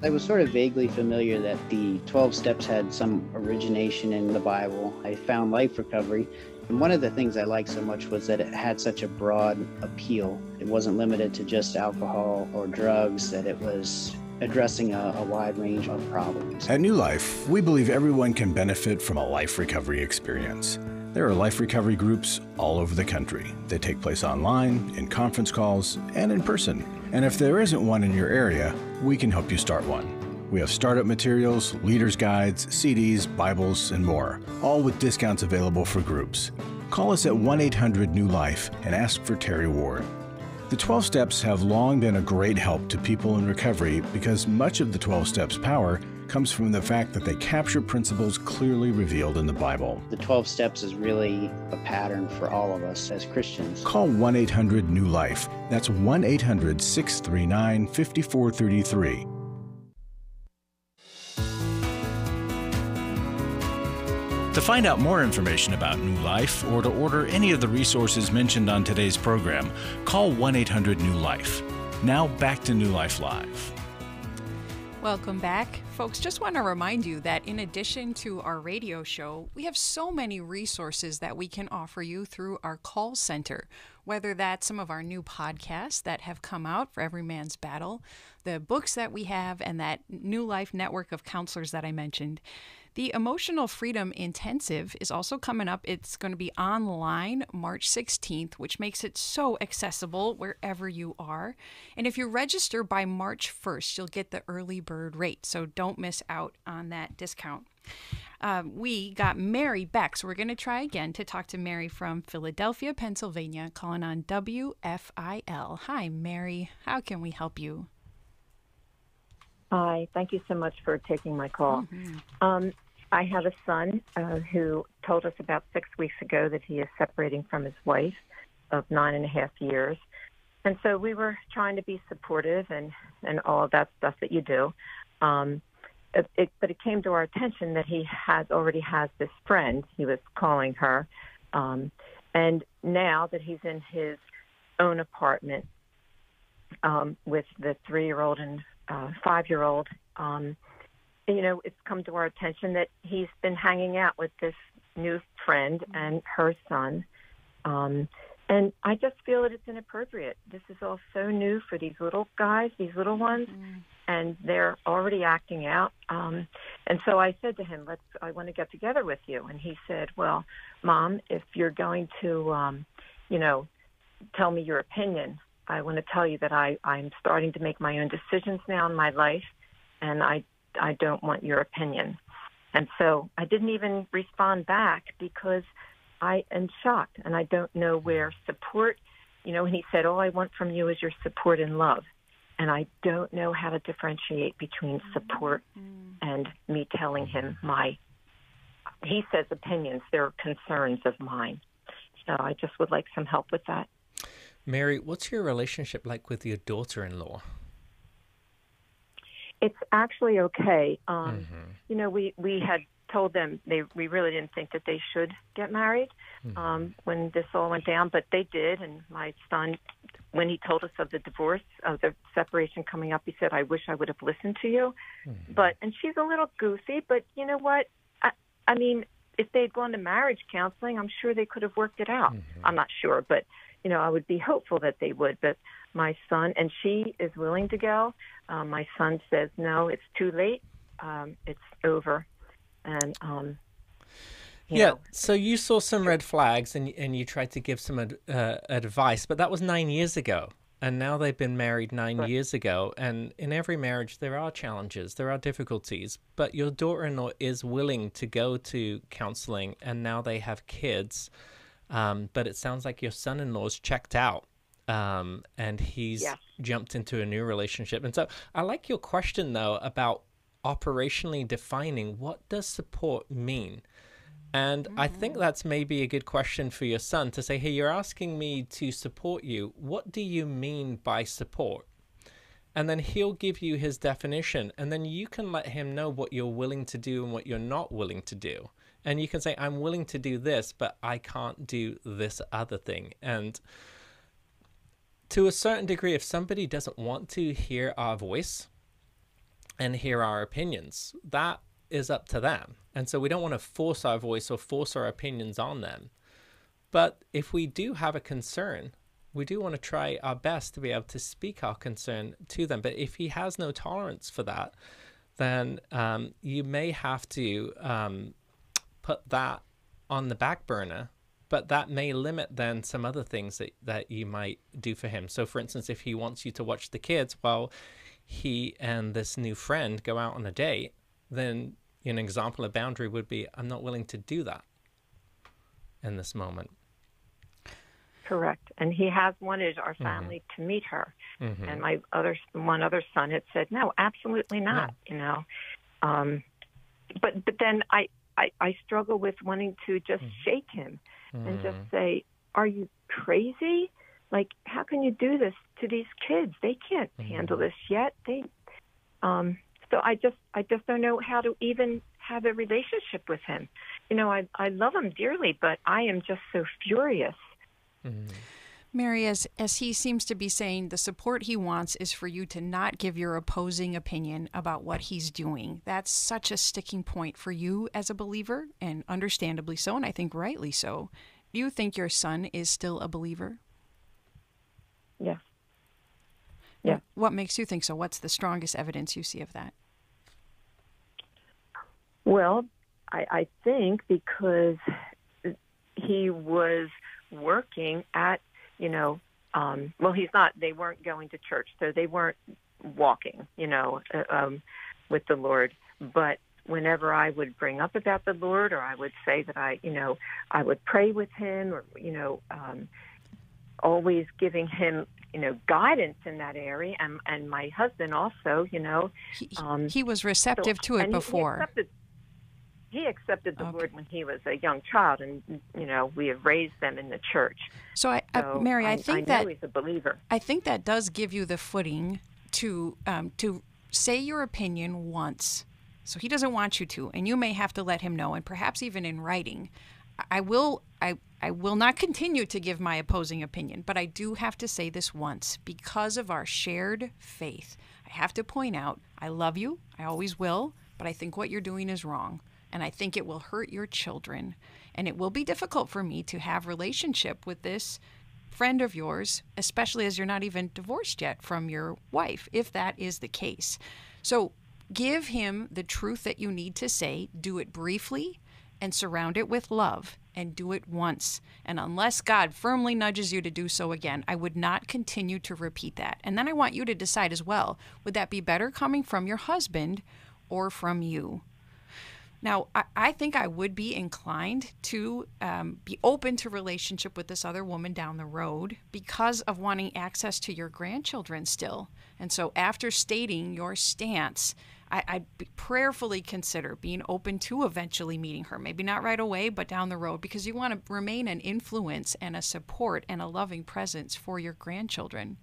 Q: I was sort of vaguely familiar that the 12 steps had some origination in the Bible. I found life recovery. And one of the things I liked so much was that it had such a broad appeal. It wasn't limited to just alcohol or drugs, that it was addressing a, a, wide range of problems.
A: At New Life, we believe everyone can benefit from a life recovery experience. There are life recovery groups all over the country. They take place online, in conference calls, and in person. And if there isn't one in your area, we can help you start one. We have startup materials, leaders' guides, CDs, Bibles, and more, all with discounts available for groups. Call us at 1 800 New Life and ask for Terry Ward. The 12 steps have long been a great help to people in recovery because much of the 12 steps' power comes from the fact that they capture principles clearly revealed in the Bible.
Q: The 12 steps is really a pattern for all of us as Christians.
A: Call 1 800 New Life. That's 1 800 639 5433. To find out more information about New Life or to order any of the resources mentioned on today's program, call 1 800 New Life. Now back to New Life Live.
B: Welcome back. Folks, just want to remind you that in addition to our radio show, we have so many resources that we can offer you through our call center, whether that's some of our new podcasts that have come out for Every Man's Battle, the books that we have, and that New Life network of counselors that I mentioned. The Emotional Freedom Intensive is also coming up. It's going to be online March 16th, which makes it so accessible wherever you are. And if you register by March 1st, you'll get the early bird rate. So don't miss out on that discount. Um, we got Mary back, so we're going to try again to talk to Mary from Philadelphia, Pennsylvania, calling on WFIL. Hi, Mary. How can we help you?
R: Hi, thank you so much for taking my call. Um, I have a son uh, who told us about six weeks ago that he is separating from his wife of nine and a half years. And so we were trying to be supportive and, and all of that stuff that you do. Um, it, it, but it came to our attention that he has already has this friend. He was calling her. Um, and now that he's in his own apartment um, with the three year old and uh, five year old, um, you know, it's come to our attention that he's been hanging out with this new friend and her son. Um, and I just feel that it's inappropriate. This is all so new for these little guys, these little ones, and they're already acting out. Um, and so I said to him, "Let's. I want to get together with you." And he said, "Well, mom, if you're going to, um, you know, tell me your opinion, I want to tell you that I I'm starting to make my own decisions now in my life, and I I don't want your opinion." And so I didn't even respond back because I am shocked and I don't know where support, you know, and he said, All I want from you is your support and love. And I don't know how to differentiate between support mm-hmm. and me telling him my, he says opinions, they're concerns of mine. So I just would like some help with that.
C: Mary, what's your relationship like with your daughter in law?
R: It's actually okay. Um, You know, we, we had told them they we really didn't think that they should get married um, when this all went down, but they did. And my son, when he told us of the divorce, of the separation coming up, he said, "I wish I would have listened to you." But and she's a little goofy, but you know what? I, I mean, if they'd gone to marriage counseling, I'm sure they could have worked it out. I'm not sure, but you know, I would be hopeful that they would. But my son and she is willing to go. Um, my son says, "No, it's too late. Um, it's over." And um,
C: yeah.
R: know,
C: So you saw some red flags and and you tried to give some ad, uh, advice, but that was nine years ago, and now they've been married nine years ago. And in every marriage, there are challenges, there are difficulties. But your daughter-in-law is willing to go to counseling, and now they have kids. Um, but it sounds like your son-in-law's checked out. Um, and he's
R: Yeah.
C: jumped into a new relationship. And so I like your question though about operationally defining what does support mean? And I think that's maybe a good question for your son to say, hey, you're asking me to support you. What do you mean by support? And then he'll give you his definition. And then you can let him know what you're willing to do and what you're not willing to do. And you can say, I'm willing to do this, but I can't do this other thing. And to a certain degree, if somebody doesn't want to hear our voice and hear our opinions, that is up to them. And so we don't want to force our voice or force our opinions on them. But if we do have a concern, we do want to try our best to be able to speak our concern to them. But if he has no tolerance for that, then um, you may have to um, put that on the back burner. But that may limit then some other things that, that you might do for him. So, for instance, if he wants you to watch the kids while he and this new friend go out on a date, then an example of boundary would be I'm not willing to do that in this moment.
R: correct. And he has wanted our family to meet her.
C: Mhm.
R: And my other one other son had said, "No, absolutely not." You know, um, but but then I, I I struggle with wanting to just shake him and just
C: Mm.
R: say, "Are you crazy? Like, how can you do this to these kids? They can't handle this yet. They." Um, so I just I just don't know how to even have a relationship with him. You know, I I love him dearly, but I am just so furious.
B: Mary, as, as he seems to be saying, the support he wants is for you to not give your opposing opinion about what he's doing. That's such a sticking point for you as a believer, and understandably so, and I think rightly so. Do you think your son is still a believer?
R: Yes. Yeah.
B: What makes you think so? What's the strongest evidence you see of that?
R: Well, I, I think because he was working at, you know, um, well, he's not. They weren't going to church, so they weren't walking, you know, uh, um, with the Lord. But whenever I would bring up about the Lord, or I would say that I, you know, I would pray with him, or you know, um, always giving him, you know, guidance in that area, and and my husband also, you know, um,
B: He was receptive to it
R: and he- he
B: before.
R: accepted- he accepted the Lord when he was a young child, and you know we have raised them in the church.
B: So, I, I-
R: So
B: Mary, I,
R: I
B: think that
R: he's a believer.
B: I think that does give you the footing to um, to say your opinion once. So he doesn't want you to, and you may have to let him know, and perhaps even in writing. I- I will I I will not continue to give my opposing opinion, but I do have to say this once because of our shared faith. I have to point out I love you, I always will, but I think what you're doing is wrong, and I think it will hurt your children, and it will be difficult for me to have relationship with this friend of yours, especially as you're not even divorced yet from your wife, if that is the case. So give him the truth that you need to say, do it briefly, and surround it with love, and do it once. And unless God firmly nudges you to do so again, I would not continue to repeat that. And then I want you to decide as well would that be better coming from your husband or from you? Now, I, I think I would be inclined to um, be open to relationship with this other woman down the road because of wanting access to your grandchildren still. And so, after stating your stance, I, I'd prayerfully consider being open to eventually meeting her. Maybe not right away, but down the road, because you want to remain an influence and a support and a loving presence for your grandchildren.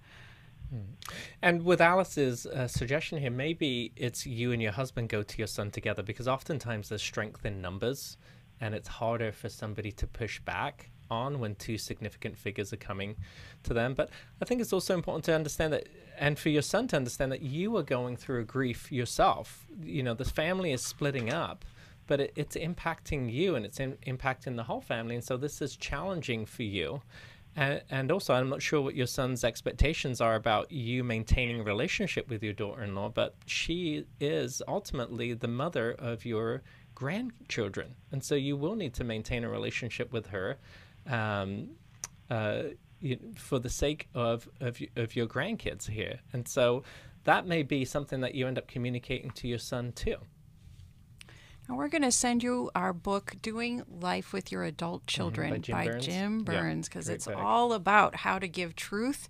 C: And with Alice's uh, suggestion here, maybe it's you and your husband go to your son together because oftentimes there's strength in numbers and it's harder for somebody to push back on when two significant figures are coming to them. But I think it's also important to understand that, and for your son to understand that you are going through a grief yourself. You know, the family is splitting up. But it, it's impacting you and it's in, impacting the whole family. And so this is challenging for you. And, and also, I'm not sure what your son's expectations are about you maintaining a relationship with your daughter-in-law, but she is ultimately the mother of your grandchildren, and so you will need to maintain a relationship with her, um, uh, you, for the sake of of of your grandkids here. And so that may be something that you end up communicating to your son too.
B: Now we're going to send you our book, Doing Life with Your Adult Children
C: Mm-hmm. By Jim Burns.
B: Jim Burns, because
C: great
B: it's
C: book.
B: all about how to give truth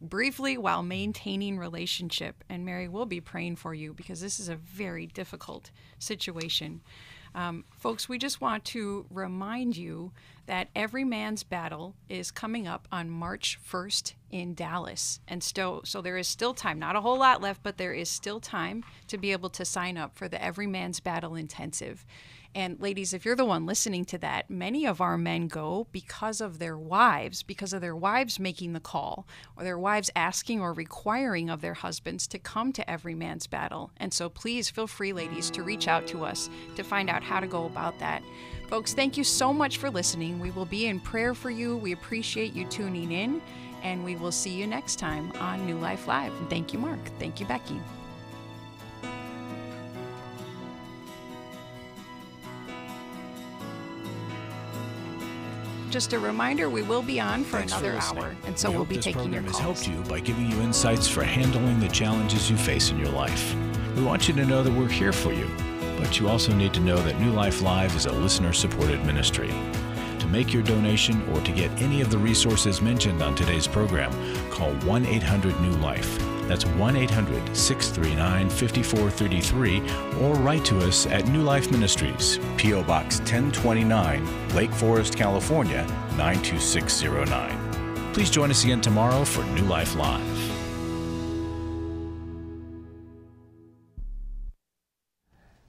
B: briefly while maintaining relationship. And Mary will be praying for you because this is a very difficult situation. Um, folks, we just want to remind you that Every Man's Battle is coming up on March 1st in Dallas. And so, so there is still time, not a whole lot left, but there is still time to be able to sign up for the Every Man's Battle Intensive. And ladies, if you're the one listening to that, many of our men go because of their wives, because of their wives making the call, or their wives asking or requiring of their husbands to come to every man's battle. And so please feel free, ladies, to reach out to us to find out how to go about that. Folks, thank you so much for listening. We will be in prayer for you. We appreciate you tuning in, and we will see you next time on New Life Live. And thank you, Marc. Thank you, Becky. Just a reminder, we will be on for
A: Thanks
B: another
A: listening.
B: hour, and so
A: we
B: we'll be
A: this
B: taking your
A: program has helped you by giving you insights for handling the challenges you face in your life. We want you to know that we're here for you, but you also need to know that New Life Live is a listener-supported ministry. To make your donation or to get any of the resources mentioned on today's program, call 1 800 New Life. That's 1 800 639 5433 or write to us at New Life Ministries, P.O. Box 1029, Lake Forest, California 92609. Please join us again tomorrow for New Life Live.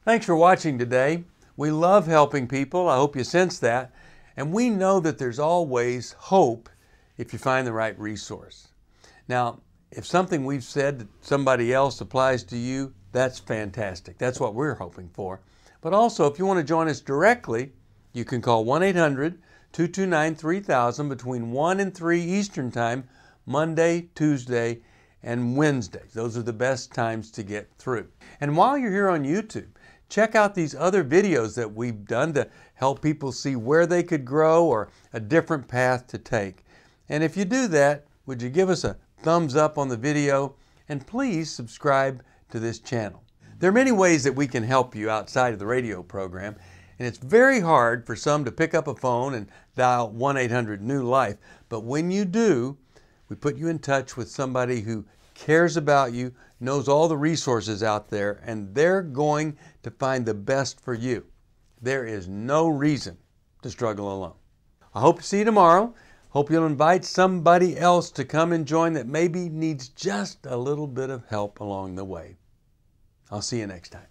E: Thanks for watching today. We love helping people. I hope you sense that. And we know that there's always hope if you find the right resource. Now, if something we've said that somebody else applies to you, that's fantastic. That's what we're hoping for. But also, if you want to join us directly, you can call 1 800 229 3000 between 1 and 3 Eastern Time, Monday, Tuesday, and Wednesday. Those are the best times to get through. And while you're here on YouTube, check out these other videos that we've done to help people see where they could grow or a different path to take. And if you do that, would you give us a thumbs up on the video and please subscribe to this channel. There are many ways that we can help you outside of the radio program, and it's very hard for some to pick up a phone and dial 1 800 New Life. But when you do, we put you in touch with somebody who cares about you, knows all the resources out there, and they're going to find the best for you. There is no reason to struggle alone. I hope to see you tomorrow. Hope you'll invite somebody else to come and join that maybe needs just a little bit of help along the way. I'll see you next time.